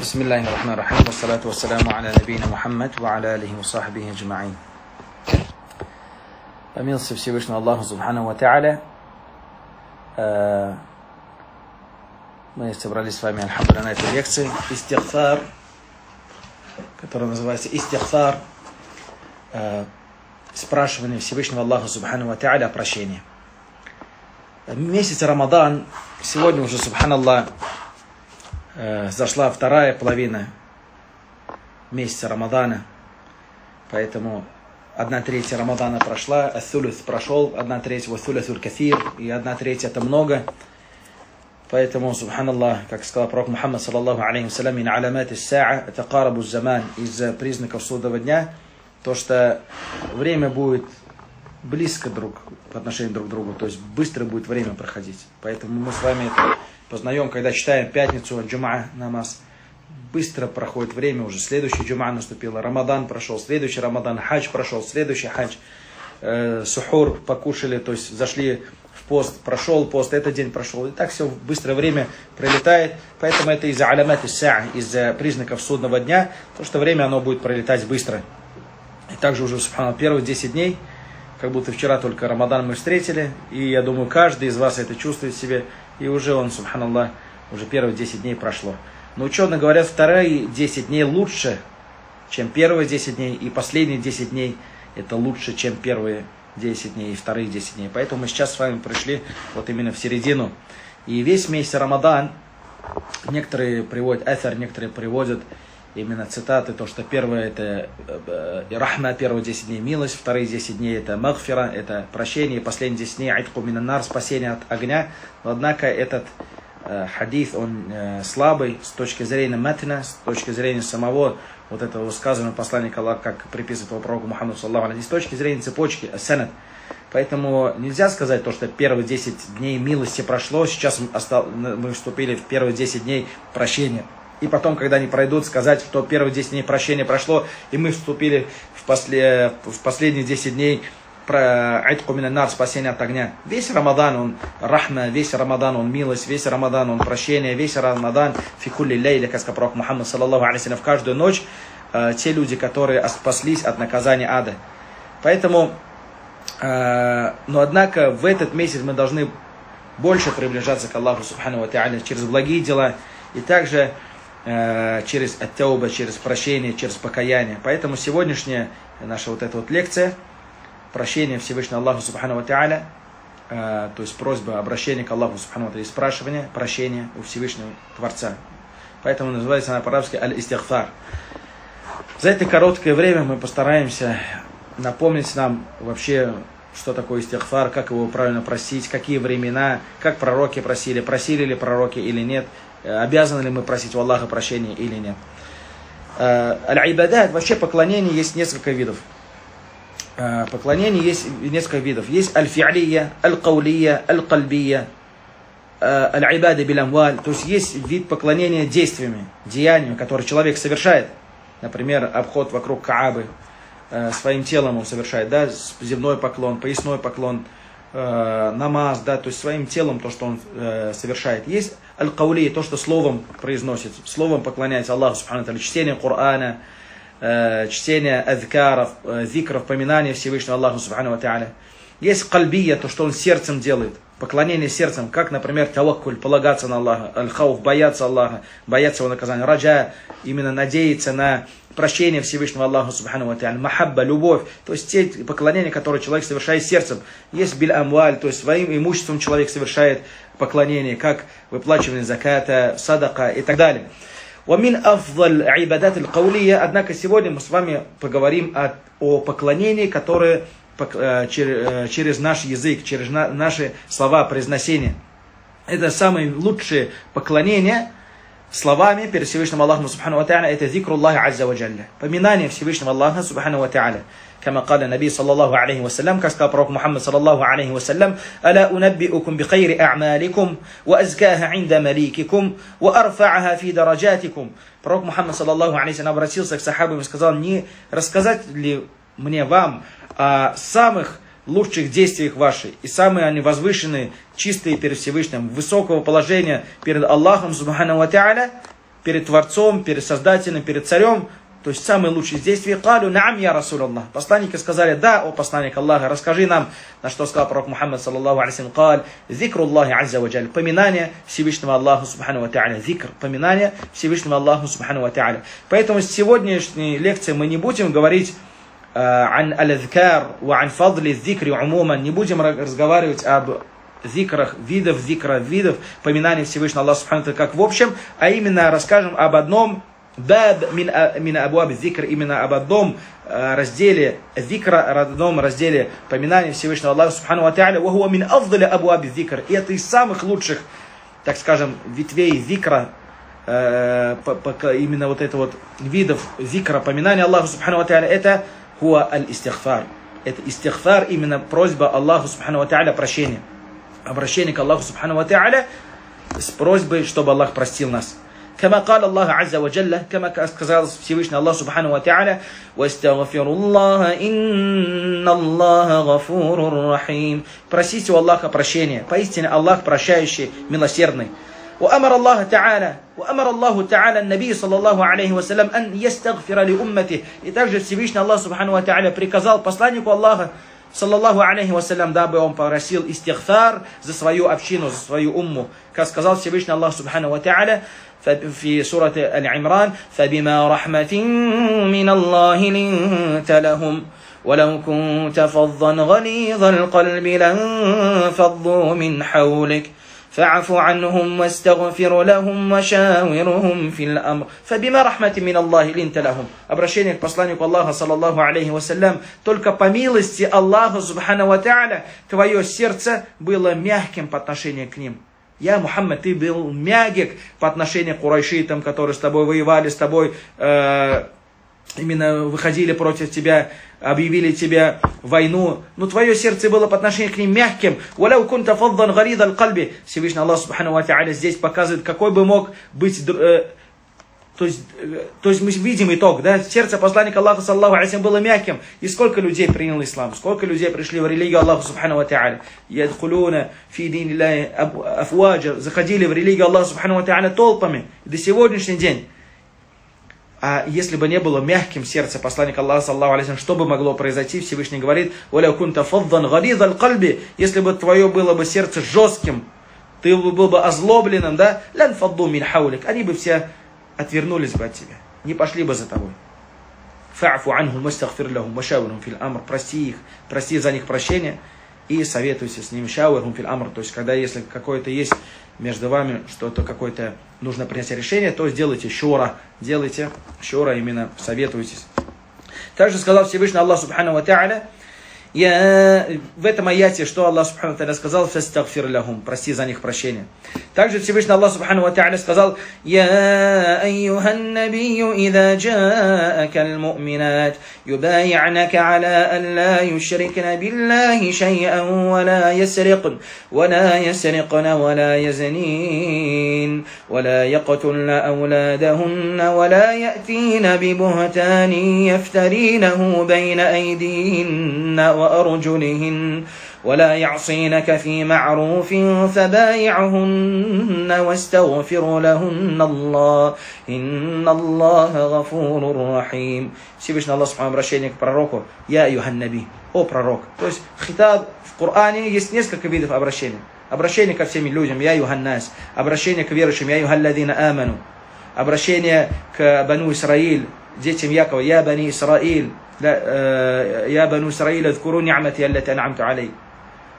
بسم الله الرحمن الرحيم والصلاة والسلام على نبينا محمد وعلى آله وصحبه أجمعين Помилуйся Всевышнего Аллаху Субхану Ва Та'аля. Мы собрались с вами, альхамдуля, на этой лекции. Истихфар, которая называется Истихфар, спрашивание Всевышнего Аллаха Субхану Ва Та'аля о прощении. Месяц Рамадан, сегодня уже, Субханаллах, зашла вторая половина месяца Рамадана, поэтому одна третья Рамадана прошла, Ассулюс прошел, одна третья Вассулюсуль Кафир, и одна третья это много. Поэтому, субханаллах, как сказал пророк Мухаммад, саллаллаху алейхи вассалям, «Мин алямат ис-саа» это карабу заман, из признаков судного дня, то, что время будет близко друг по отношению друг к другу, то есть быстро будет время проходить. Поэтому мы с вами это познаем, когда читаем пятницу, джума намаз, быстро проходит время, уже следующий джума наступил, Рамадан прошел, следующий Рамадан, хадж прошел, следующий хадж, э, сухур покушали, то есть зашли в пост, прошел пост, этот день прошел, и так все быстро время пролетает, поэтому это из-за алямат из-за признаков судного дня, то, что время оно будет пролетать быстро. И также уже, субхану, первые 10 дней, как будто вчера только Рамадан мы встретили, и я думаю, каждый из вас это чувствует в себе, и уже он, субханаллах, уже первые 10 дней прошло. Но ученые говорят, вторые 10 дней лучше, чем первые 10 дней, и последние 10 дней это лучше, чем первые 10 дней и вторые 10 дней. Поэтому мы сейчас с вами пришли вот именно в середину. И весь месяц Рамадан, некоторые приводят эфир, некоторые приводят именно цитаты, то, что первое это э, рахма, первые 10 дней милость, вторые 10 дней это магфира, это прощение, последние 10 дней айтку минанар, спасение от огня. Но однако этот э, хадис, он э, слабый с точки зрения матина, с точки зрения самого вот этого высказанного посланника Аллаха, как приписывает его пророку Мухаммаду, с точки зрения цепочки, сенат. Поэтому нельзя сказать то, что первые 10 дней милости прошло, сейчас мы вступили в первые 10 дней прощения и потом, когда они пройдут, сказать, что первые 10 дней прощения прошло, и мы вступили в, после, в последние 10 дней про Айтку спасение от огня. Весь Рамадан он рахма, весь Рамадан он милость, весь Рамадан он прощение, весь Рамадан фикулли лейля, как сказал пророк Мухаммад, саллаллаху алейсалям, в каждую ночь э, те люди, которые спаслись от наказания ада. Поэтому, э, но однако в этот месяц мы должны больше приближаться к Аллаху Субхану Ва через благие дела и также через аттауба, через прощение, через покаяние. Поэтому сегодняшняя наша вот эта вот лекция, прощение Всевышнего Аллаху Субхану Та'аля, э, то есть просьба, обращение к Аллаху Субхану и спрашивание, прощение у Всевышнего Творца. Поэтому называется она по-арабски аль-истихфар. За это короткое время мы постараемся напомнить нам вообще, что такое истихфар, как его правильно просить, какие времена, как пророки просили, просили ли пророки или нет, Э, обязаны ли мы просить у Аллаха прощения или нет. Э, аль-айбадат, вообще поклонение есть несколько видов. Э, поклонение есть несколько видов. Есть аль-фи'лия, аль-каулия, аль-кальбия, аль-айбада биламваль. То есть есть вид поклонения действиями, деяниями, которые человек совершает. Например, обход вокруг Каабы, своим телом он совершает, да, земной поклон, поясной поклон, намаз, да, то есть своим телом то, что он совершает. Есть аль-каули, то, что словом произносит, словом поклоняется Аллаху Субхану чтение Корана, э, чтение адкаров, э, зикров, поминания Всевышнего Аллаху Субхану. Есть кальбия, то, что он сердцем делает, поклонение сердцем, как, например, талаккуль, полагаться на Аллаха, аль-хауф, бояться Аллаха, бояться его наказания, раджа, именно надеяться на прощение Всевышнего Аллаха Субхану Ва махабба, любовь, то есть те поклонения, которые человек совершает сердцем. Есть биль амваль, то есть своим имуществом человек совершает поклонение, как выплачивание заката, садака и так далее. Вамин афдаль айбадат аль Однако сегодня мы с вами поговорим о, о поклонении, которое через наш язык, через наши слова произносения. Это самое лучшее поклонение словами перед Всевышним Аллахом Субхану Ва это зикру Аллаха Азза Ва Поминание Всевышнего Аллаха Субхану Ва كما قال النبي صلى الله عليه وسلم كما قال пророк محمد صلى الله عليه وسلم ألا أنبئكم بخير أعمالكم وأزكاها عند مليككم وأرفعها في درجاتكم Пророк Мухаммад, саллаллаху алейхи обратился к сахабам и сказал, не рассказать ли мне вам о самых лучших действиях ваших, и самые они возвышенные, чистые перед Всевышним, высокого положения перед Аллахом, субхану перед Творцом, перед Создателем, перед Царем, то есть самые лучшие действия. Калю наам я Расул Аллах. Посланники сказали, да, о посланник Аллаха, расскажи нам, на что сказал пророк Мухаммад, саллаллаху алейсим, каль, зикру Аллахи азза ваджаль, поминание Всевышнего Аллаха, субхану ва зикр, поминание Всевышнего Аллаха, субхану ва та'аля. Поэтому сегодняшней лекции мы не будем говорить عن الأذكار وعن فضل الذكر عموما не будем разговаривать об зикрах, видов зикра, видов поминания Всевышнего Аллаха Субхану как в общем, а именно расскажем об одном баб мин, мин абуаб зикр, именно об одном разделе зикра, одном разделе поминания Всевышнего Аллаха Субхану Ва Та'аля, вахуа мин афдаля абуаб зикр. И это из самых лучших, так скажем, ветвей зикра, именно вот это вот видов зикра, поминания Аллаха Субхану Ва Та'аля, это хуа аль-истихфар. Это истихфар, именно просьба Аллаху Субхану Ва Та'аля прощения. Обращение к Аллаху Субхану Ва Та'аля с просьбой, чтобы Аллах простил нас. كما قال الله عز وجل كما сказал Всевышний Аллах Субхану Ва Та'аля واستغفروا الله إن الله غفور رحيم Просите у Аллаха прощения. Поистине Аллах прощающий, милосердный. وأمر الله تعالى وأمر الله تعالى النبي صلى الله عليه وسلم أن يستغفر لأمته И также Всевышний Аллах Субхану Ва Та'аля приказал посланнику Аллаха саллаллаху алейхи вассалям, дабы он попросил истихфар за свою общину, за свою умму. Как сказал Всевышний Аллах Субхану Ва Та'аля, في سورة العمران فبما رحمة من الله لنت لهم ولو كنت فظا غليظ القلب لانفضوا من حولك فاعف عنهم واستغفر لهم وشاورهم في الأمر فبما رحمة من الله لنت لهم обращение к посланнику Аллаха саллаллаху алейхи вассалям только по милости Аллаха субхану ва та'аля твое сердце было мягким по отношению к ним Я, Мухаммад, ты был мягик по отношению к курайшитам, которые с тобой воевали, с тобой э, именно выходили против тебя, объявили тебе войну. Но твое сердце было по отношению к ним мягким. Валяу кунта гарид аль кальби. Всевышний Аллах Субхану Ва здесь показывает, какой бы мог быть э, то есть, э, то есть мы видим итог, да, сердце посланника Аллаха, саллаху алейсим, было мягким. И сколько людей принял ислам, сколько людей пришли в религию Аллаха, субхану ва та'аля. Ядхулуна фи дин афваджа, заходили в религию Аллаха, субхану ва та'аля, толпами. До сегодняшний день. А если бы не было мягким сердце посланника Аллаха, саллаху алейсим, что бы могло произойти? Всевышний говорит, «Валя фаддан аль кальби», если бы твое было бы сердце жестким, ты был бы озлобленным, да, лян фадду мин хаулик, они бы все отвернулись бы от тебя, не пошли бы за тобой. Фа'фу анхум мастагфир лахум машавирхум фил амр. Прости их, прости за них прощение и советуйся с ними шауэрхум фил амр. То есть, когда если какое-то есть между вами что-то какое-то нужно принять решение, то сделайте шура, делайте шура, именно советуйтесь. Также сказал Всевышний Аллах Субхану Ва Та'аля, я, в этом аяте, что Аллах Субхану Тааля сказал, фастагфир лахум, прости за них прощение. Также Всевышний Аллах Субхану Ва Тааля сказал, Я айюхан набию, إذا جاءك المؤمنات يبايعنك على أن لا يشركن بالله شيئا ولا يسرقن ولا يسرقن ولا يزنين ولا يقتلن أولادهن ولا يأتين ببهتان يفترينه بين أيديهن وأرجلهن ولا يعصينك في معروف فبايعهن واستغفر لهن الله إن الله غفور رحيم Всевышний Аллах Субхану обращение к пророку Я Юхан Наби, о пророк. То есть хитаб в Коране есть несколько видов обращения. Обращение ко всем людям, Я Юхан Нас. Обращение к верующим, Я Юхан Ладина Аману. Обращение к Бану Исраиль, детям Якова, Я Бани Исраиль. يا بنو إسرائيل اذكروا نعمتي التي أنعمت عليكم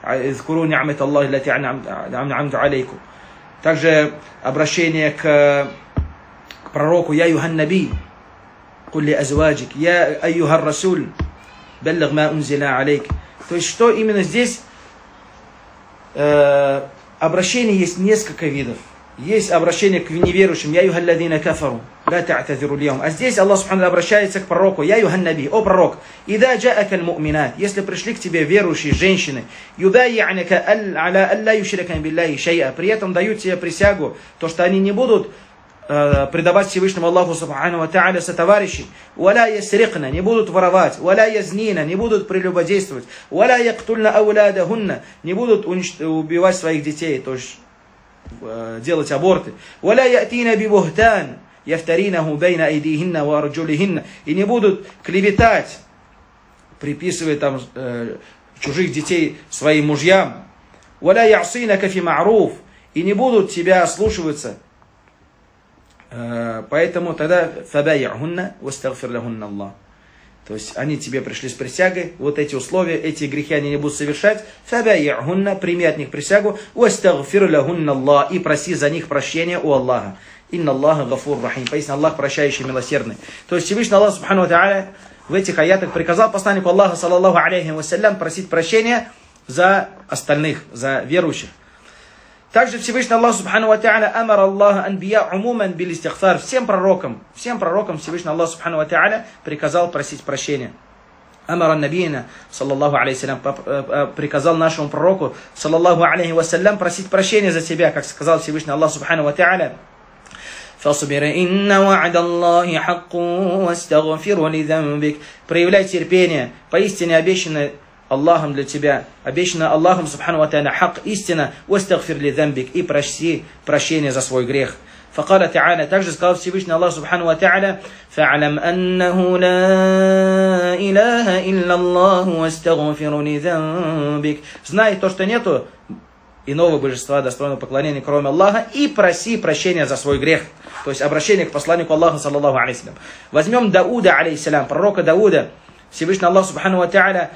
اذكروا نعمة الله التي أنعمت عليكم также обращение к, к пророку Я Юхан Наби قل لأزواجك يا أيها الرسول بلغ ما أنزل عليك то есть что именно здесь э, обращение есть несколько видов есть обращение к неверующим, я юхалладина кафару, ла та'тазиру льям. А здесь Аллах Субхану обращается к пророку, я юханнаби, о пророк, ида джаака муминат, если пришли к тебе верующие женщины, юбайя'нака аля алла юшрика биллахи шай'a, при этом дают тебе присягу, то, что они не будут э, предавать Всевышнему Аллаху Субхану Ва Та'аля сотоварищей, валя ясрикна, не будут воровать, валя язнина, не будут прелюбодействовать, валя яктульна ауладахунна, не будут убивать своих детей, то есть Э, делать аборты. Валя ятина бибухтан. Яфтаринаху бейна айдихинна ва арджулихинна. И не будут клеветать, приписывая там э, чужих детей своим мужьям. Валя ясина кафи ма'руф. И не будут тебя ослушиваться. Э, поэтому тогда фабая'хунна вастагфир лахунна Аллах. То есть они тебе пришли с присягой, вот эти условия, эти грехи они не будут совершать. Фабая'хунна, прими от них присягу, вастагфир лахунна Аллах. И проси за них прощения у Аллаха. Инна Аллаха гафур рахим. Поистине Аллах прощающий, милосердный. То есть Всевышний Аллах, субхану в этих аятах приказал посланнику Аллаха, саллаллаху алейхи вассалям, просить прощения за остальных, за верующих. Также Всевышний Аллах Субхану Ва Та'аля амар Аллаха анбия умуман бил истихфар. Всем пророкам, всем пророкам Всевышний Аллах Субхану Ва приказал просить прощения. Амар Набиина, саллаллаху алейхи приказал нашему пророку, саллаллаху алейхи вассалям, просить прощения за себя, как сказал Всевышний Аллах Субхану Ва. فاصبر إن وعد الله حق واستغفر لذنبك. Проявляй терпение. Поистине обещанное Аллахом для тебя, обещано Аллахом, субхану ва хак, истина, вастагфир ли замбик, и проси прощение за свой грех. فقال تعالى также сказал Всевышний Аллах Субхану Ва Та'аля فَعْلَمْ أَنَّهُ لَا إِلَهَ إِلَّا اللَّهُ وَاسْتَغْفِرُ لِذَنْبِكَ Знай то, что нету иного божества, достойного поклонения, кроме Аллаха, и проси прощения за свой грех. То есть обращение к посланнику Аллаха, саллаллаху алейсалям. Возьмем Дауда, алейсалям, пророка Дауда. Всевышний Аллах, субхану ва та'аля,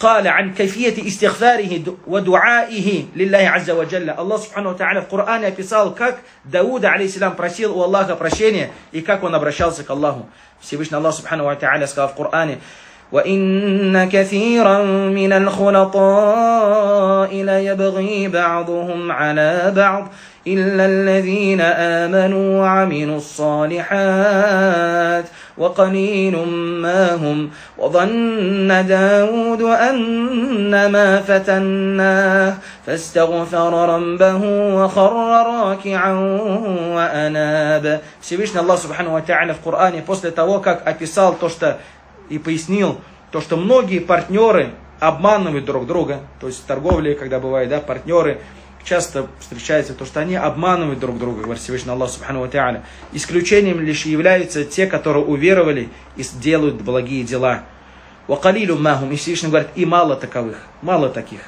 قال عن كيفية استغفاره ودعائه لله عز وجل. Аллах Субхану Тааля в Коране описал, как Дауда, алейсалям, просил у Аллаха прощения и как он обращался к Аллаху. Всевышний Аллах Субхану Тааля сказал в Коране, وإن كثيرا من الخلطاء ليبغي بعضهم على بعض إلا الذين آمنوا وعملوا الصالحات وقليل ما هم وظن داود أن ما فتناه فاستغفر ربه وخر راكعا وأناب Всевышний Аллах Субхану Ва Та'аля в Коране после того, как описал то, что и пояснил, то, что многие партнеры обманывают друг друга, то есть в торговле, когда бывает, да, партнеры, часто встречается то, что они обманывают друг друга, говорит Всевышний Аллах Субхану Тааля. Исключением лишь являются те, которые уверовали и делают благие дела. Вакалилю махум. И Всевышний говорит, и мало таковых, мало таких.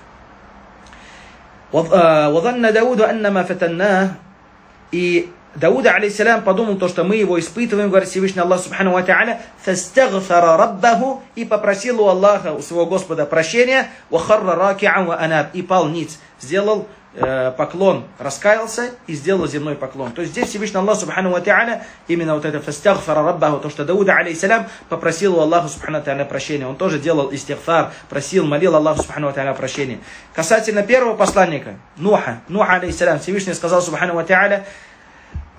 وظن داود أن ما فتناه и Дауда, алейсалям, подумал то, что мы его испытываем, говорит Всевышний Аллах Субхану Ва фастагфара раббаху, и попросил у Аллаха, у своего Господа прощения, вахарра анаб, и пал ниц, сделал Э, поклон, раскаялся и сделал земной поклон. То есть здесь Всевышний Аллах Субхану Ва именно вот это фастагфара раббаху, то, что Дауда, алейсалям, попросил у Аллаха Субхану Ва прощения. Он тоже делал истихфар, просил, молил Аллаху Субхану Ва прощения. Касательно первого посланника, Нуха, Нуха, алейсалям, Всевышний сказал Субхану Ва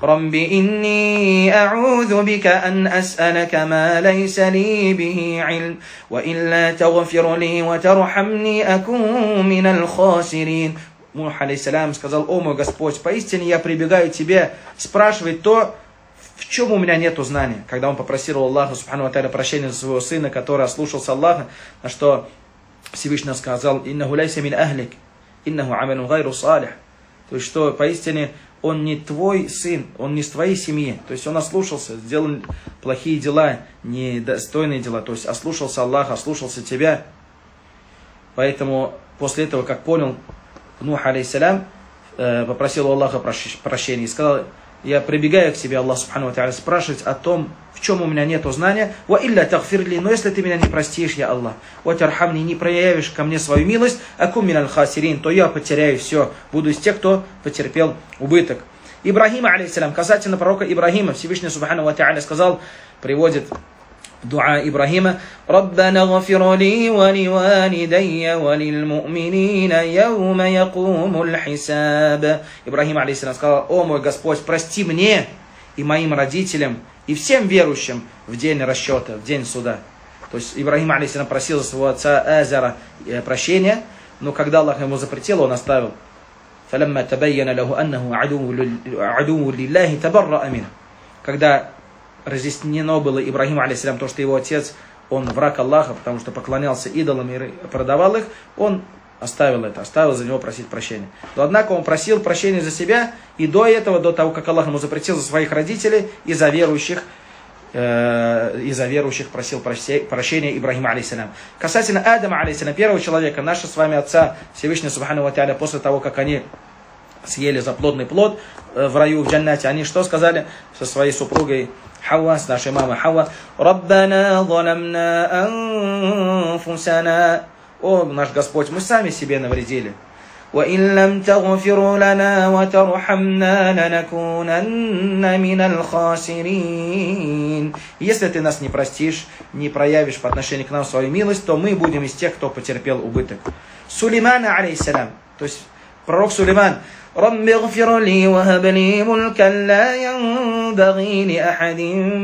رب إني أعوذ بك أن أسألك ما ليس لي به علم وإلا تغفر لي وترحمني أكون من الخاسرين Нух, алейсалям, сказал, о мой Господь, поистине я прибегаю к тебе спрашивать то, в чем у меня нету знания. Когда он попросил у Аллаха, субхану ва прощения за своего сына, который ослушался Аллаха, на что Всевышний сказал, «Иннаху ляйся мин ахлик, иннаху амалун гайру салих». То есть, что поистине он не твой сын, он не с твоей семьи. То есть он ослушался, сделал плохие дела, недостойные дела. То есть ослушался Аллаха, ослушался тебя. Поэтому после этого, как понял Нух, алейсалям, э, попросил у Аллаха прощения и сказал, я прибегаю к тебе, Аллах Субхану Ва спрашивать о том, в чем у меня нету знания, ва илля тагфирли, но если ты меня не простишь, я Аллах, ва тархамни, не проявишь ко мне свою милость, акум миналь хасирин, то я потеряю все, буду из тех, кто потерпел убыток. Ибрахим, алейсалям, касательно пророка Ибрахима, Всевышний Субхану Ва сказал, приводит دعاء إبراهيم ربنا اغفر لي ولوالدي وللمؤمنين يوم يقوم الحساب Ибрахим алейсалям сказал, о мой Господь, прости мне и моим родителям и всем верующим в день расчета, в день суда. То есть Ибрахим алейсалям просил за своего отца Азара прощения, но когда Аллах ему запретил, он оставил. فلما تبين له أنه عدو لله تبرأ منه. Когда разъяснено было Ибрахиму, то, что его отец, он враг Аллаха, потому что поклонялся идолам и продавал их, он оставил это, оставил за него просить прощения. Но однако он просил прощения за себя и до этого, до того, как Аллах ему запретил за своих родителей и за верующих, э, и за верующих просил прощения Ибрагима алейсалям. Касательно Адама алейсалям, первого человека, нашего с вами отца Всевышний Субхану Ва после того, как они съели заплодный плод э, в раю, в джаннате, они что сказали со своей супругой Хауа, с нашей мамой Хауа? «Раббана заламна анфусана». О, наш Господь, мы сами себе навредили. وإن لم تغفر لنا وترحمنا لنكونن من الخاسرين. Если ты нас не простишь, не проявишь по отношению к нам свою милость, то мы будем из тех, кто потерпел убыток. Сулеймана, алейсалям, то есть пророк Сулейман, رب اغفر لي وهب لي ملكا لا ينبغي لأحد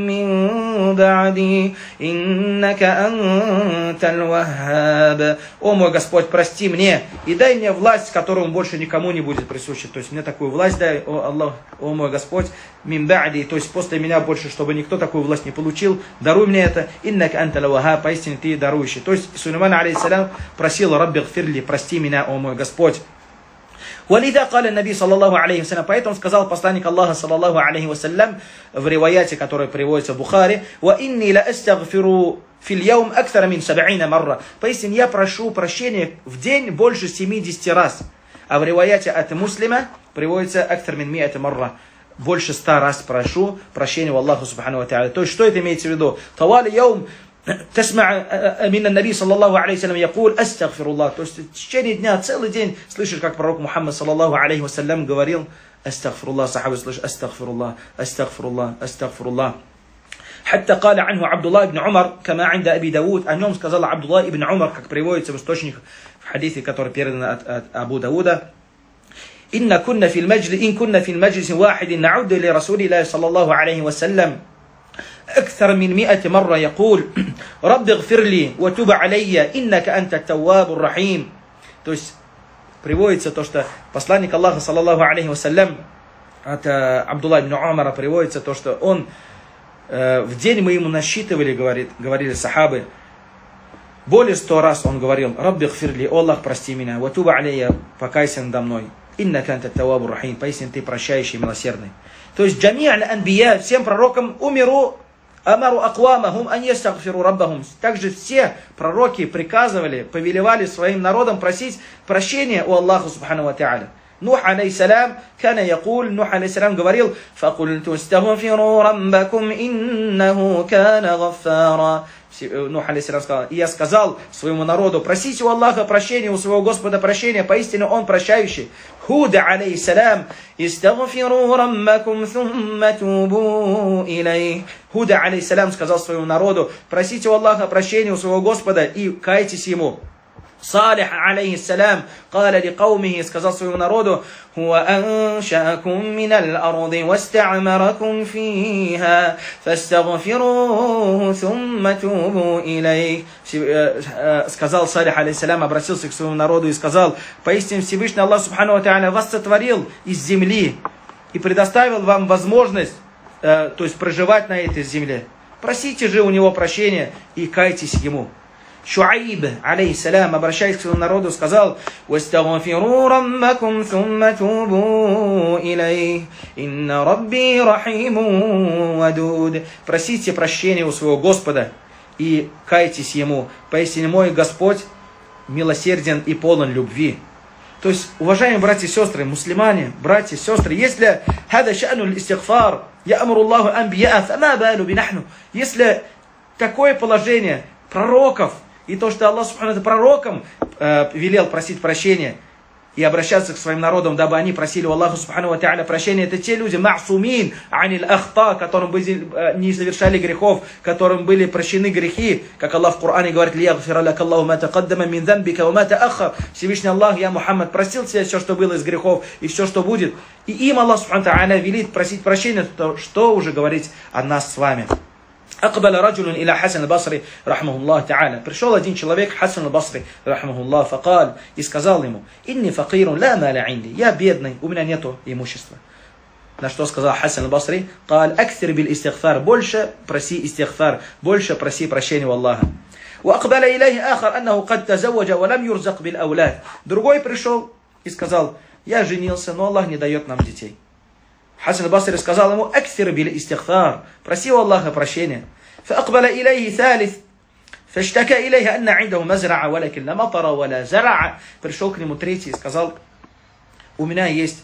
من بعدي إنك أنت الوهاب О мой Господь, прости мне и дай мне власть, которую больше никому не будет присуща. То есть мне такую власть дай, о Аллах, о мой Господь, мин ба'ди, то есть после меня больше, чтобы никто такую власть не получил. Даруй мне это, иннак анта лаваха, поистине ты дарующий. То есть Сулейман, алейхиссалям, просил, Рабби гфирли, прости меня, о мой Господь. Валида каля Наби саллаллаху алейхи вассалям. Поэтому сказал посланник Аллаха саллаллаху алейхи вассалям в риваяте, который приводится в Бухаре, «Ва инни ла астагфиру фил яум актара мин саб'ина марра». Поистине я прошу прощения в день больше 70 раз. А в риваяте от муслима приводится актар мин ми'ата марра больше ста раз прошу прощения у Аллаха Субхану Ва То есть, что это имеется в виду? Тавали яум تسمع من النبي صلى الله عليه وسلم يقول أستغفر الله то есть в течение дня целый день слышишь как пророк Мухаммад صلى الله عليه وسلم говорил أستغفر الله صحابي слышишь أستغفر الله أستغفر الله أستغفر الله حتى قال عنه عبد الله بن عمر كما عند أبي داود о нем сказал عبد الله بن عمر как приводится в источниках в хадисе который передан от, от Абу Дауда إن كنا في المجلس إن كنا في المجلس واحد نعود لرسول الله صلى الله عليه وسلم أكثر من مئة مرة يقول رب اغفر لي وتب علي إنك أنت التواب الرحيم то есть приводится то, что посланник Аллаха, саллаллаху алейхи вассалям, от э, Абдулла ибн Умара приводится то, что он э, в день мы ему насчитывали, говорит, говорили сахабы, более сто раз он говорил, Рабби гфирли, о Аллах, прости меня, ватуба алейя, покайся надо мной, инна канта тавабу рахим, поистине ты прощающий и милосердный. То есть джами аль-анбия, всем пророкам умеру Амару Аквамахум Аньястагфиру Раббахум. Также все пророки приказывали, повелевали своим народам просить прощения у Аллаха Субхану Ва Та'аля. Нух, алейсалям, кана якуль, Нух, алейсалям, говорил, «Факульту стагфиру раббакум, иннаху кана гаффара». Нух алейсалям сказал, и я сказал своему народу, просите у Аллаха прощения, у своего Господа прощения, поистине Он прощающий. Худа алейсалям, истагфиру раммакум thumma тубу илей. Худа алейсалям сказал своему народу, просите у Аллаха прощения у своего Господа и кайтесь Ему. صالح عليه السلام قال لقومه сказал своему народу هو أنشأكم من الأرض واستعمركم فيها فاستغفروه ثم توبوا إليه сказал Салих алейсалям, обратился к своему народу и сказал, поистине Всевышний Аллах Субхану Ва вас сотворил из земли и предоставил вам возможность, то есть проживать на этой земле. Просите же у него прощения и кайтесь ему. Шуаиб, алейхиссалям, обращаясь к своему народу, сказал, Просите прощения у своего Господа и кайтесь Ему, поистине мой Господь милосерден и полон любви. То есть, уважаемые братья и сестры, мусульмане, братья и сестры, если хада шану истихфар, я амру Аллаху амбия, фама балу бинахну, если такое положение пророков, и то, что Аллах Субхану пророкам э, велел просить прощения и обращаться к своим народам, дабы они просили у Аллаха Субхану Тааля прощения, это те люди, ма'сумин, аниль ахта, которым были, э, не совершали грехов, которым были прощены грехи, как Аллах в Коране говорит, «Лиягфира лак Аллаху ма тaqaddama мин замбика ва ма таахар». Всевышний Аллах, я Мухаммад, простил тебе все, что было из грехов и все, что будет. И им Аллах Субхану Тааля велит просить прощения, то что уже говорить о нас с вами. أقبل رجل إلى حسن البصري رحمه الله تعالى пришел один человек Хасан al-Басри رحمه الله فقال и сказал ему إني فقير لا مال عندي я бедный у меня нету имущества на что сказал Хасан al-Басри قال أكثر بالاستغفار больше проси истигфар больше проси прощения у Аллаха وأقبل إليه آخر أنه قد تزوج ولم يرزق بالأولاد. Другой пришел и сказал, я женился, но Аллах не дает нам детей. Хасан Басри сказал ему, «Акфир били истихфар». Проси у Аллаха прощения. فأقبل إليه ثالث فاشتكى إليه أن عنده مزرعة ولكن لا مطر ولا زرع. Пришел к нему третий и сказал, у меня есть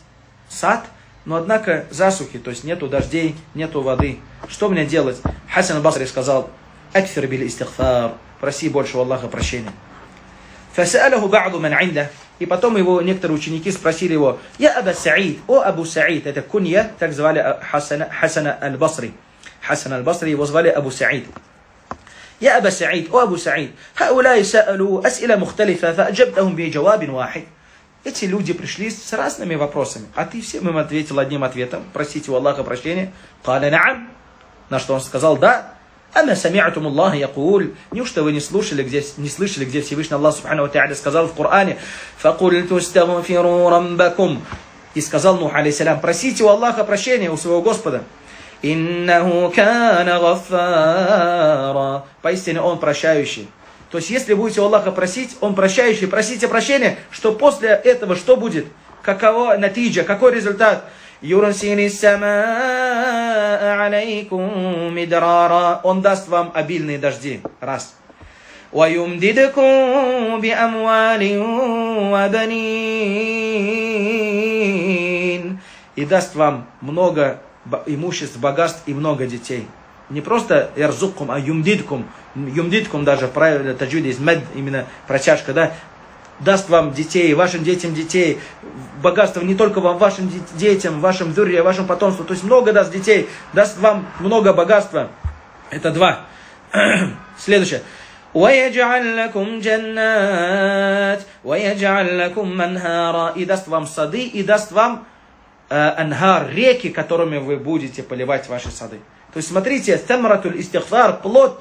сад, но однако засухи, то есть нету дождей, нету воды. Что мне делать? Хасан Басри сказал, «Акфир били истихфар». Проси больше у Аллаха прощения. فسأله بعض من عنده и потом его некоторые ученики спросили его, «Я Аба Саид, о Абу Саид». Это кунья, так звали Хасана, Хасана Аль-Басри. Хасан Аль-Басри, его звали Абу Саид. يا أبا سعيد أو أبو سعيد هؤلاء سألوا أسئلة مختلفة فأجبتهم بجواب واحد Эти люди пришли с разными вопросами, а ты всем им ответил одним ответом, просите у Аллаха прощения. قال نعم. На что он сказал, да. Ама сами'атум Аллах якуль. Неужто вы не слушали, где, не слышали, где Всевышний Аллах Субхану Ва сказал в Коране, «Факульту стагфиру рамбакум». И сказал Нух, алейсалям, просите у Аллаха прощения, у своего Господа. «Иннаху кана гаффара». Поистине Он прощающий. То есть, если будете у Аллаха просить, Он прощающий, просите прощения, что после этого что будет? Каково натиджа, какой результат? Юрсили алейкум мидрара. Он даст вам обильные дожди. Раз. ويمددكم بأموال وبنين и даст вам много имуществ, богатств и много детей. Не просто ярзуккум, а юмдидкум. Юмдидкум даже правильно таджуд из мед, именно протяжка, да даст вам детей, вашим детям детей, богатство не только вам, вашим детям, вашим дурье, вашим потомству, то есть много даст детей, даст вам много богатства. Это два. Следующее. ويجعل لكم جنات ويجعل لكم منهارا и даст вам сады и даст вам э, анхар, реки, которыми вы будете поливать ваши сады. То есть смотрите, тамратуль истихфар, плод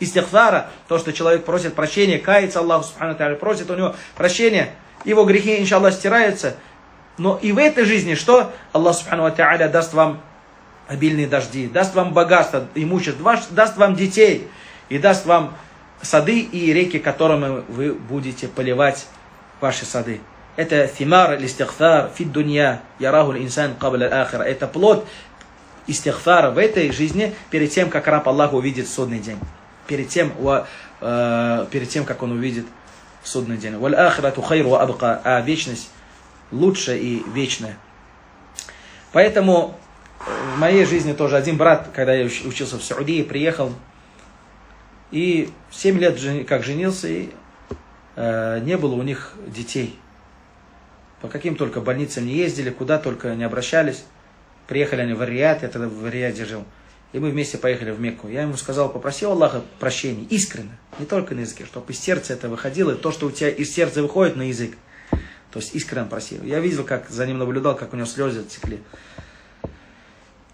истихфара, то, что человек просит прощения, кается Аллаху Субхану просит у него прощения, его грехи, иншаллах, стираются. Но и в этой жизни что? Аллах Субхану даст вам обильные дожди, даст вам богатство, имущество, даст вам детей и даст вам сады и реки, которыми вы будете поливать ваши сады. Это фимар листихфар фид дунья яраху инсан кабля ахира. Это плод истихфара в этой жизни перед тем, как раб Аллаха увидит судный день перед тем, э, перед тем, как он увидит судный день. А вечность лучшая и вечная. Поэтому в моей жизни тоже один брат, когда я учился в Саудии, приехал и 7 лет как женился, и э, не было у них детей. По каким только больницам не ездили, куда только не обращались. Приехали они в Риад, я тогда в Риаде жил. И мы вместе поехали в Мекку. Я ему сказал, попроси Аллаха прощения, искренне, не только на языке, чтобы из сердца это выходило, то, что у тебя из сердца выходит на язык. То есть искренне просил. Я видел, как за ним наблюдал, как у него слезы текли.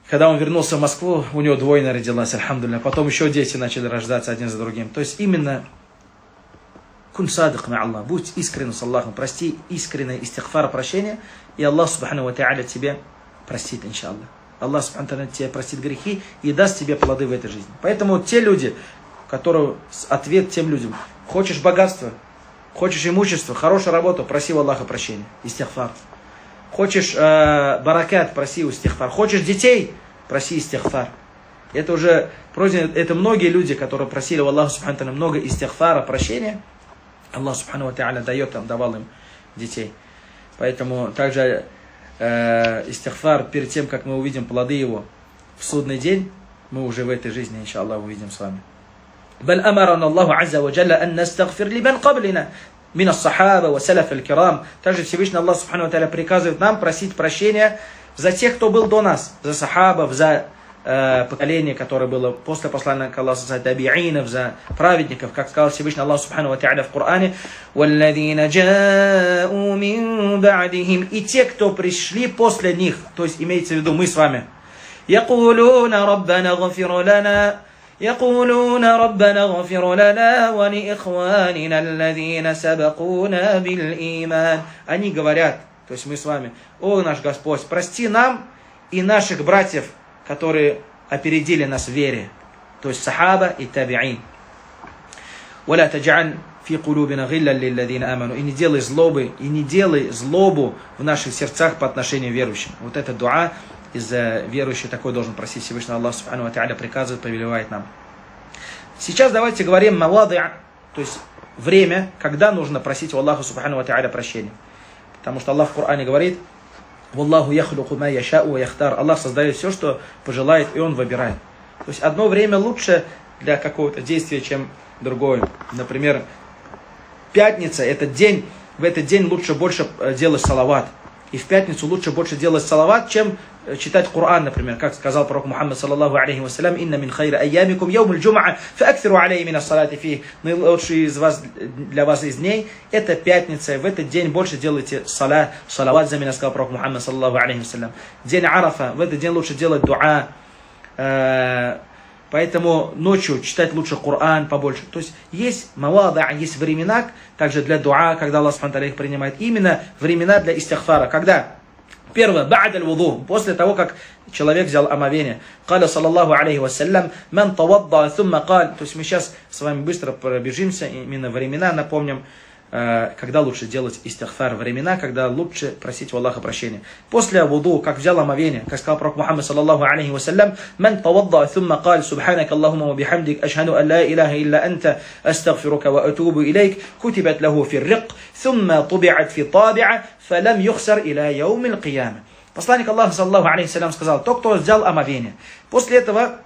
Когда он вернулся в Москву, у него двойня родилась, альхамдулилля. Потом еще дети начали рождаться один за другим. То есть именно кун садык на Аллах. Будь искренен с Аллахом. Прости искренне истихфар прощения. И Аллах, субхану ва тебе простит, иншаллах. Аллах Субхану тебе простит грехи и даст тебе плоды в этой жизни. Поэтому те люди, которые ответ тем людям, хочешь богатства, хочешь имущество, хорошую работу, проси у Аллаха прощения, истихфар. Хочешь э, баракат, проси у истихфар. Хочешь детей, проси истихфар. Это уже просят, это многие люди, которые просили у Аллаха Субхану много истихфара, прощения. Аллах Субхану дает им, давал им детей. Поэтому также э, истихфар перед тем, как мы увидим плоды его в судный день, мы уже в этой жизни, иншаллах, увидим с вами. بل أمرنا الله عز وجل أن نستغفر لمن قبلنا من الصحابة وسلف الكرام. Также Всевышний Аллах Субхану Тааля приказывает нам просить прощения за тех, кто был до нас, за сахабов, за э, поколение, которое было после посланника Аллаха, за табиинов, за праведников, как сказал Всевышний Аллах Субхану Ва в Коране, «Валладина джа'у мин ба'дихим» и те, кто пришли после них, то есть имеется в виду мы с вами, يقولون ربنا اغفر لنا يقولون ربنا اغفر لنا ولإخواننا الذين سبقونا بالإيمان Они говорят, то есть мы с вами, о наш Господь, прости нам и наших братьев, которые опередили нас в вере. То есть сахаба и табиин. ولا تجعل في قلوبنا غلا للذين آمنوا. И не делай злобы, и не делай злобу в наших сердцах по отношению к верующим. Вот это дуа из верующий такой должен просить Всевышнего Аллах Субхану Тааля приказывает, повелевает нам. Сейчас давайте говорим мавады, то есть время, когда нужно просить у Аллаха Субхану Тааля прощения. Потому что Аллах в Коране говорит, Валлаху яхлюку ма яшау яхтар. Аллах создает все, что пожелает, и Он выбирает. То есть одно время лучше для какого-то действия, чем другое. Например, пятница, этот день, в этот день лучше больше э, делать салават. И в пятницу лучше больше делать салават, чем читать Коран, например, как сказал пророк Мухаммад, саллаллаху алейхи вассалям, «Инна мин хайра айямикум яум джум'a, фаакфиру алейhi мин салати фи». Наилучший из вас, для вас из дней, это пятница, в этот день больше делайте саля, салават за меня, сказал пророк Мухаммад, саллаллаху алейхи вассалям. День Арафа, в этот день лучше делать дуа, Поэтому ночью читать лучше Коран побольше. То есть есть мавада, есть времена, также для дуа, когда Аллах их принимает. Именно времена для истихфара. Когда? Первое, ба'д аль-вуду, после того, как человек взял омовение. Каля, саллаллаху алейхи вассалям, ман тавадда, thumма каль. То есть мы сейчас с вами быстро пробежимся, именно времена напомним. Э, когда лучше делать истихфар, времена, когда лучше просить у Аллаха прощения. После вуду, как взял омовение, как сказал пророк Мухаммад, саллаллаху алейхи вассалям, «Ман тавадда, thumма каль, субханак Аллахума ва бихамдик, ашхаду ан ла илаха илля анта, астагфирука ва атубу илейк, кутибат лаху фи рик, thumма туби'ат фи таби'a, фалам юхсар иля яум аль-кияма». Посланник Аллаха, саллаллаху алейхи вассалям, сказал, тот, кто взял омовение. После этого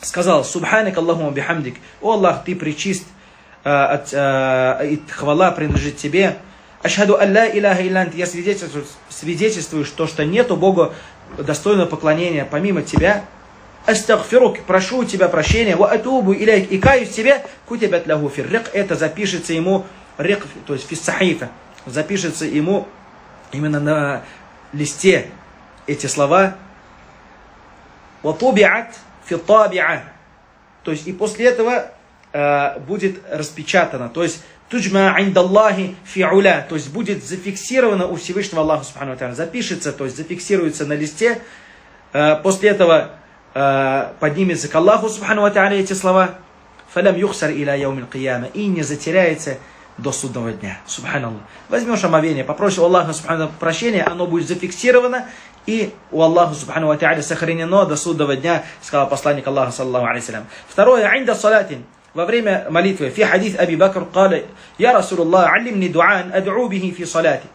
сказал, субханак Аллахума бихамдик, о Аллах, ты причист, Э, э, и хвала принадлежит тебе. Ашхаду алла илляха иллянт. Я свидетельствую, свидетельствую, что, что нету Богу достойного поклонения помимо тебя. Астагфирук, прошу у тебя прощения, ва атубу иляйк, и каюсь тебе, кутибат лаху фиррик, это запишется ему, рик, то есть фиссахифа, запишется ему именно на листе эти слова, ва тубиат фитабиа, то есть и после этого Э, будет распечатано, то есть туджма индаллахи фиуля, то есть будет зафиксировано у Всевышнего Аллаха Субхану запишется, то есть зафиксируется на листе, э, после этого э, поднимется к Аллаху Субхану эти слова, фалям юхсар иля яумил кияма, и не затеряется до судного дня. Субханаллах. Возьмешь омовение, попросишь у Аллаха Субхану прощения, оно будет зафиксировано, и у Аллаха Субхану сохранено до судного дня, сказал посланник Аллаха, саллаху алейсалям. Второе, инда салатин, во время молитвы. Фи хадис Аби Бакр قال Я Расулуллах, алимни дуан, ад'у бихи фи салати.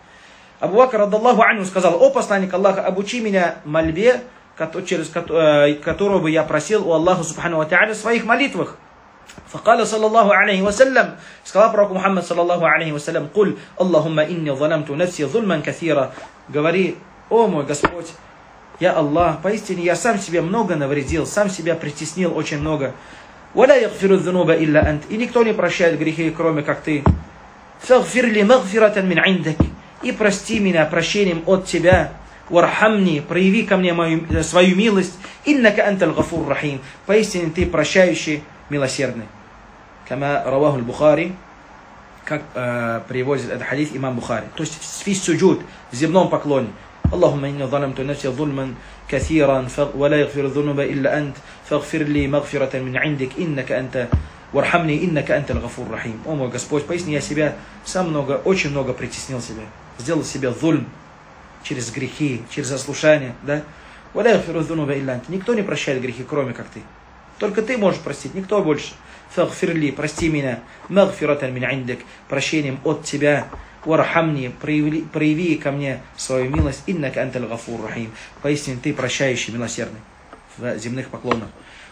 Абу Бакр, радаллаху анhu, сказал, о посланник Аллаха, обучи меня мольбе, через э, которую бы я просил у Аллаха Субхану Ва Та'аля в своих молитвах. فقال صلى الله عليه وسلم сказал пророк Мухаммад صلى الله عليه وسلم قل اللهم إني ظلمت نفسي ظلما كثيرا говори о мой Господь я Аллах поистине я сам себе много навредил сам себя притеснил очень много ولا يغفر الذنوب إلا أنت и никто не прощает грехи, кроме как ты. فاغفر لي مغفرة من عندك и прости меня прощением от тебя. Вархамни, прояви ко мне мою, свою милость. Иннака антал гафур рахим. Поистине ты прощающий, милосердный. Кама раваху бухари как э, приводит этот хадис имам Бухари. То есть фи суджуд, в земном поклоне. اللهم إني ظلمت نفسي ظلما كثيرا ولا يغفر الذنوب إلا أنت فاغفر لي مغفرة من عندك إنك أنت وارحمني إنك أنت الغفور الرحيم. О мой Господь, поясни, я себя сам много, очень много притеснил себя. Сделал себе зульм через грехи, через заслушание, да? ولا يغفر الذنوب إلا أنت. Никто не прощает грехи, кроме как ты. Только ты можешь простить, никто больше. فاغفر لي, прости меня. مغفرة من عندك. Прощением от тебя. Вархамни, прояви, прояви ко мне свою милость, иннака анталь гафур рахим. Поистине ты прощающий, милосердный в земных поклонах.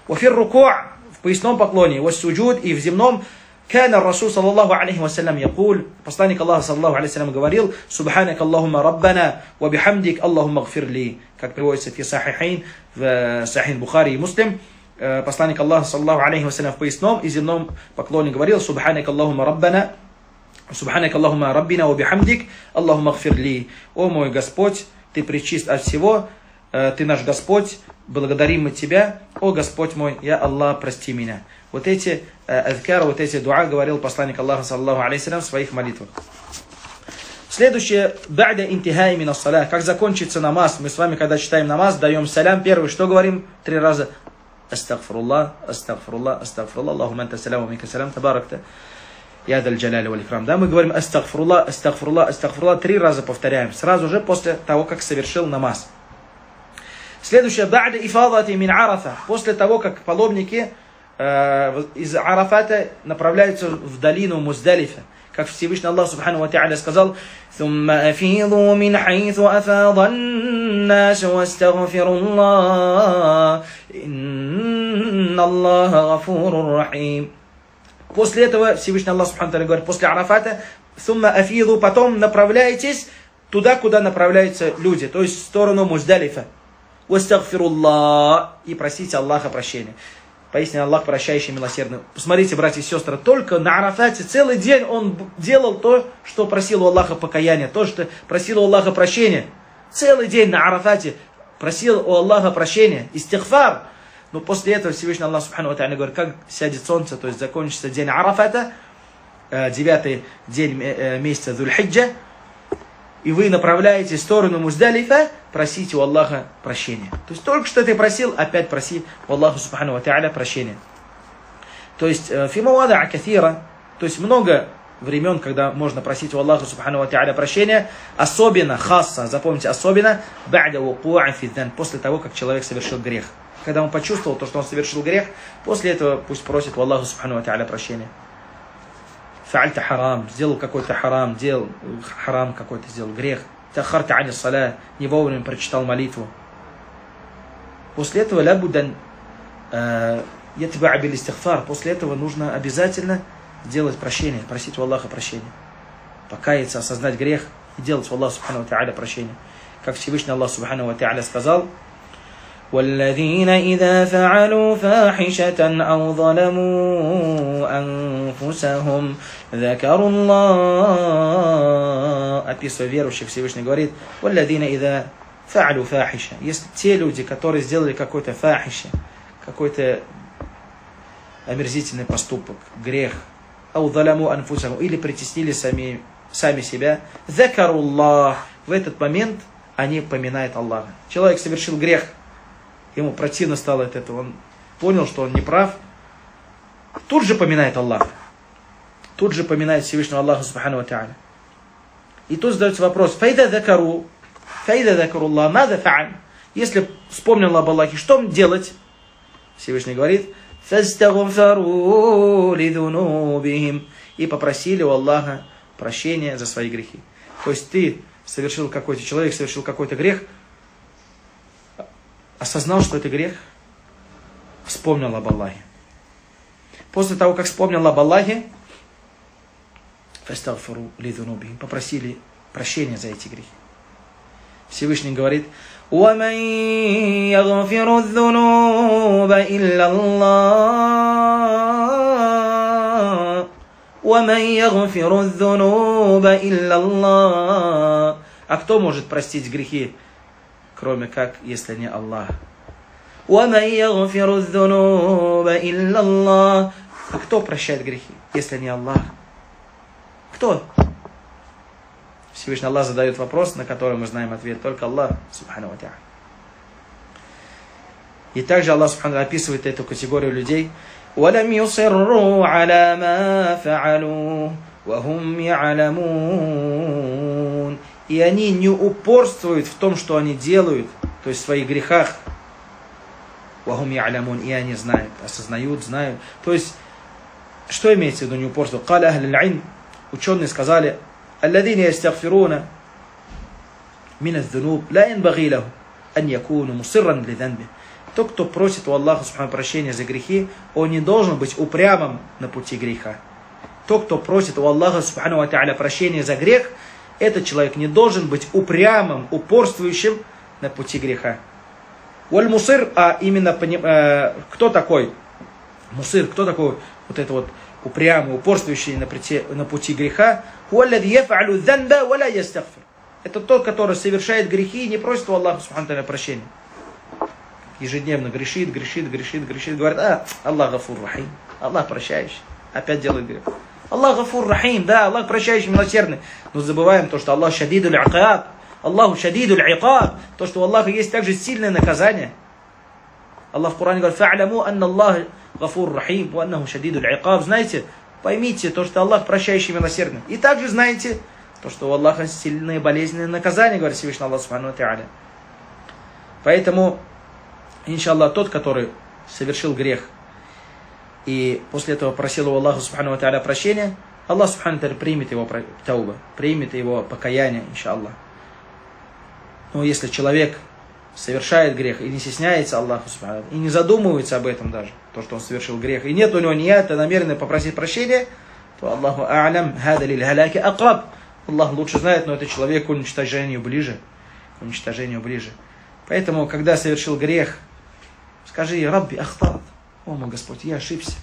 Вафир рукуа, в поясном поклоне, вассуджуд и в земном كان الرسول صلى الله عليه وسلم يقول посланник Аллаха صلى الله عليه وسلم говорил سبحانك اللهم ربنا وبحمدك اللهم اغفر لي как приводится в Сахихайн в Сахих Бухари и Муслим посланник Аллаха صلى الله عليه وسلم в поясном и земном поклоне говорил سبحانك اللهم ربنا Субханак Аллахума Раббина ва бихамдик, Аллахума гфирли. О мой Господь, Ты причист от всего, э, Ты наш Господь, благодарим мы Тебя. О Господь мой, Я Аллах, прости меня. Вот эти э, адкары, вот эти дуа говорил посланник Аллаха, саллаху алейсалям, в своих молитвах. Следующее, ба'да интихай мина саля. Как закончится намаз? Мы с вами, когда читаем намаз, даем салям. Первый, что говорим? Три раза. Астагфируллах, астагфируллах, астагфируллах, Аллахума анта салям, минка салям, табаракта. Я даль джаляли валь икрам. Да, мы говорим астагфрула, астагфрула, астагфрула, три раза повторяем, сразу же после того, как совершил намаз. Следующее, ба'да ифадати мин арафа. После того, как паломники э, из Арафата направляются в долину Муздалифа. Как Всевышний Аллах Субхану Ва Та'аля сказал, ثم أفيضوا من حيث أفاض الناس واستغفروا الله إن الله غفور رحيم После этого Всевышний Аллах Субхану Та'аля говорит, после Арафата, ثم أفيضوا, потом направляйтесь туда, куда направляются люди, то есть в сторону Муздалифа. Вастагфируллах. И просите Аллаха прощения. Поистине Аллах прощающий, милосердный. Посмотрите, братья и сестры, только на Арафате целый день он делал то, что просил у Аллаха покаяния, то, что просил у Аллаха прощения. Целый день на Арафате просил у Аллаха прощения. Истихфар. Но после этого Всевышний Аллах Субхану Ва говорит, как сядет солнце, то есть закончится день Арафата, э, девятый день э, месяца Дуль-Хиджа, и вы направляете в сторону Муздалифа, просите у Аллаха прощения. То есть только что ты просил, опять проси у Аллаха Субхану Ва прощения. То есть э, фимавада кафира, то есть много времен, когда можно просить у Аллаха Субхану Ва прощения, особенно, хасса, запомните, особенно, после того, как человек совершил грех. Когда он почувствовал то, что он совершил грех, после этого пусть просит у Аллаха Субхану Ва прощения фаальта харам, сделал какой-то харам, делал харам какой-то, сделал грех. Тахарта ани саля, не вовремя прочитал молитву. После этого лябудан ятба абил истихфар. После этого нужно обязательно делать прощение, просить у Аллаха прощения. Покаяться, осознать грех и делать у Аллаха Субхану прощение. Как Всевышний Аллах Субхану Тааля сказал, والذين إذا فعلوا فاحشة أو ظلموا أنفسهم ذكروا الله описывая верующих Всевышний говорит والذين إذا فعلوا فاحشة если те люди которые сделали какой-то фахиша какой-то омерзительный поступок грех أو ظلموا أنفسهم или притеснили сами, сами себя ذكروا الله в этот момент они поминают Аллаха человек совершил грех ему противно стало от этого, он понял, что он не прав, тут же поминает Аллах. Тут же поминает Всевышнего Аллаха Субхану Ва И тут задается вопрос, файда дакару, файда дакару Аллах, надо фа'аль. Если вспомнил об Аллахе, что делать? Всевышний говорит, и попросили у Аллаха прощения за свои грехи. То есть ты совершил какой-то, человек совершил какой-то грех, осознал, что это грех, вспомнил об Аллахе. После того, как вспомнил об Аллахе, попросили прощения за эти грехи. Всевышний говорит, وَمَنْ يَغْفِرُ الذُّنُوبَ إِلَّا اللَّهُ وَمَنْ يَغْفِرُ الذُّنُوبَ إِلَّا اللَّهُ А кто может простить грехи кроме как, если не Аллах. وَمَنْ يَغْفِرُ الذُّنُوبَ إِلَّا اللَّهِ А кто прощает грехи, если не Аллах? Кто? Всевышний Аллах задает вопрос, на который мы знаем ответ. Только Аллах, Субхану Ва И также Аллах Субхану описывает эту категорию людей. وَلَمْ يُصِرُّوا عَلَى مَا فَعَلُوا وَهُمْ يَعْلَمُونَ и они не упорствуют в том, что они делают, то есть в своих грехах. Вахум ялямун, и они знают, осознают, знают. То есть, что имеется в виду не упорство? Кали ученые сказали, Алладини ястагфируна мин аз-зунуб ла янбагhi ан якуну мусирран ли занби. Тот, кто просит у Аллаха Субхану прощения за грехи, он не должен быть упрямым на пути греха. Тот, кто просит у Аллаха Субхану прощения за грех, этот человек не должен быть упрямым, упорствующим на пути греха. Уаль мусыр, а именно э, кто такой? Мусыр, кто такой вот это вот упрямый, упорствующий на пути, на пути греха? Это тот, который совершает грехи и не просит у Аллаха Субхану прощения. Ежедневно грешит, грешит, грешит, грешит, говорит, а, Аллах гафур рахим, Аллах прощающий, опять делает грех. Аллах Гафур Рахим, да, Аллах прощающий, милосердный. Но забываем то, что Аллах Шадиду Акаб, Аллаху Шадиду Икаб, то, что у Аллаха есть также сильное наказание. Аллах в Коране говорит, фа'ламу анна Аллах Гафур Рахим, ва аннаху Шадиду Икаб. Знаете, Поймите то, что Аллах прощающий милосердный. И также знайте то, что у Аллаха сильные болезненные наказания, говорит Всевышний Аллах Субхану Тааля. Поэтому, иншаллах, тот, который совершил грех, и после этого просил у Аллаха Субхану Тааля прощения, Аллах Субхану Тааля примет его тауба, примет его покаяние, иншаллах. Но если человек совершает грех и не стесняется Аллаха Субхану и не задумывается об этом даже, то, что он совершил грех, и нет у него нията намеренно попросить прощения, то Аллаху а'лям, хада лиль халяки акраб. Аллах лучше знает, но это человек к уничтожению ближе. К уничтожению ближе. Поэтому, когда совершил грех, скажи, Рабби ахтат, о мой Господь, я ошибся.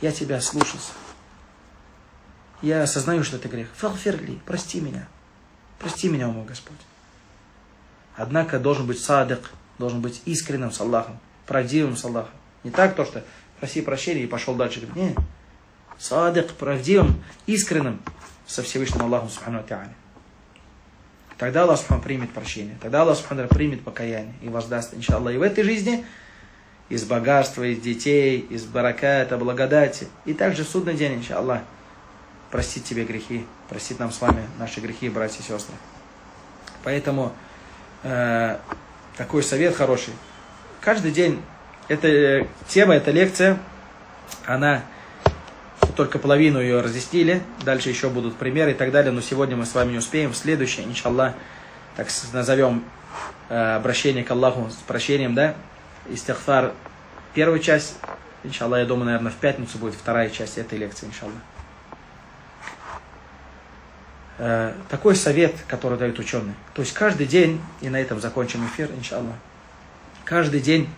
Я тебя слушался. Я осознаю, что это грех. Фалферли, прости меня. Прости меня, о мой Господь. Однако должен быть садык, должен быть искренним с Аллахом, правдивым с Аллахом. Не так то, что проси прощения и пошел дальше. Говорит, не, садык, правдивым, искренним со Всевышним Аллахом Субхану Тааля. Тогда Аллах Субхану примет прощение. Тогда Аллах Субхану примет покаяние и воздаст, иншаллах, и в этой жизни, из богатства, из детей, из бараката, благодати. И также судный день, иншаллах, простить тебе грехи, простить нам с вами наши грехи, братья и сестры. Поэтому э, такой совет хороший. Каждый день эта тема, эта лекция, она только половину ее разъяснили, дальше еще будут примеры и так далее, но сегодня мы с вами не успеем. В следующее, иншаллах, так назовем э, обращение к Аллаху с прощением, да, истихфар, первая часть, иншаллах, я думаю, наверное, в пятницу будет вторая часть этой лекции, иншаллах. Э, такой совет, который дают ученые. То есть каждый день, и на этом закончим эфир, иншаллах, каждый день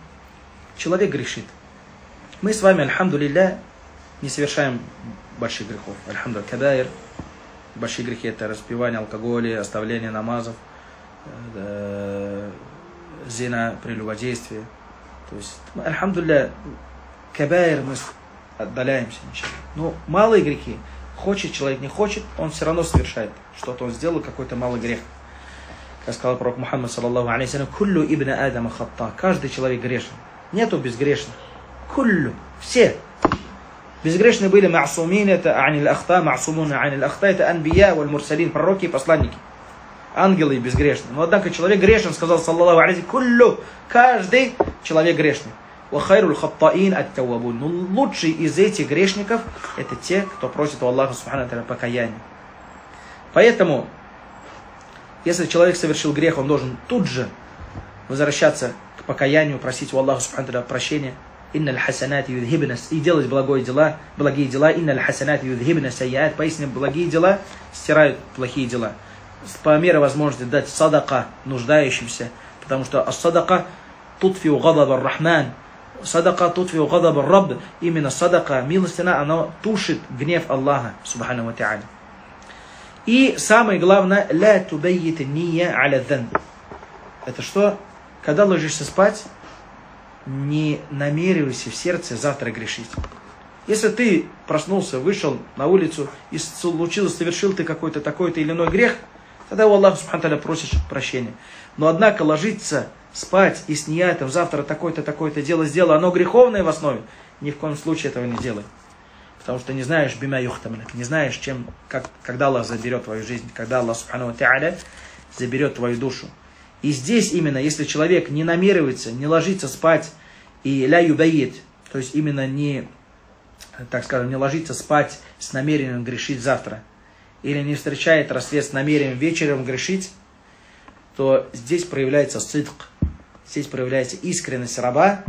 человек грешит. Мы с вами, альхамдулилля, не совершаем больших грехов. Альхамду кадайр. Большие грехи это распивание алкоголя, оставление намазов, э, зина, прелюбодействие. То есть, альхамдулля, кабайр мы отдаляемся. Но малые грехи, хочет человек, не хочет, он все равно совершает. Что-то он сделал, какой-то малый грех. Как сказал пророк Мухаммад, саллаллаху алейхи куллю ибн адама хатта. Каждый человек грешен. Нету безгрешных. Куллю. Все. Безгрешны были ма'сумин, это анил ахта, ма'сумун анил ахта, это анбия, валь мурсалин, пророки и посланники. Ангелы безгрешны. Но однако человек грешен, сказал саллаллаху алейхи, куллю. Каждый человек грешный. Вахайруль хаттаин ат тавабун. Но лучший из этих грешников это те, кто просит у Аллаха Субхану покаяния. Поэтому, если человек совершил грех, он должен тут же возвращаться к покаянию, просить у Аллаха Субхану прощения. Инна хасанат и делать благое дела, благие дела. Инна хасанат юдхибна сайят. Поясним, благие дела стирают плохие дела. По мере возможности дать садака нуждающимся, потому что ас-садака тутфиу гадаб рахман Садака тутфиу гадаб раб. Именно садака, милостина, она тушит гнев Аллаха, субхану ва. И самое главное, ля тубайит ния аля дан. Это что? Когда ложишься спать, не намеревайся в сердце завтра грешить. Если ты проснулся, вышел на улицу и случилось, совершил ты какой-то такой-то или иной грех, тогда у Аллаха Субхану просишь прощения. Но однако ложиться спать и с ниятом завтра такое-то, такое-то дело сделал, оно греховное в основе, ни в коем случае этого не делай. Потому что не знаешь бима юхтамлик, не знаешь, чем, как, когда Аллах заберет твою жизнь, когда Аллах Субхану Тааля заберет твою душу. И здесь именно, если человек не намеревается, не ложится спать и ля юбаит, то есть именно не, так скажем, не ложится спать с намерением грешить завтра, или не встречает рассвет с намерением вечером грешить, то здесь проявляется сытк, здесь проявляется искренность раба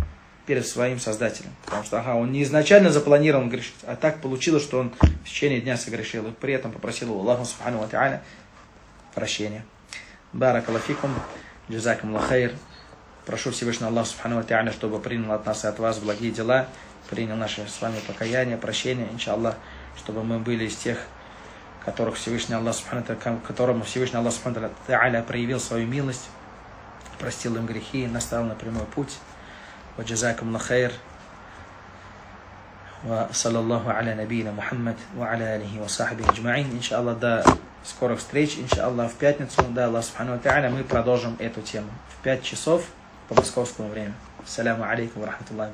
перед своим Создателем. Потому что ага, он не изначально запланировал грешить, а так получилось, что он в течение дня согрешил. И при этом попросил у Аллаха Субхану Ва Та'аля прощения. Барак Аллафикум, джазакам лахайр. Прошу Всевышнего Аллаха Субхану Ва Та'аля, чтобы принял от нас и от вас благие дела, принял наше с вами покаяние, прощение, иншаллах, чтобы мы были из тех, которых Всевышний Аллах Субхану которому Всевышний Аллах Субхану Та'аля проявил свою милость, простил им грехи, наставил на прямой путь. وجزاكم الله خير وصلى الله على نبينا محمد وعلى آله وصحبه أجمعين إن شاء الله до скорых встреч, иншаллах, в пятницу, да, Аллах Субхану Тааля, мы продолжим эту тему в 5 часов по московскому времени. Ассаляму алейкум ва рахматуллахи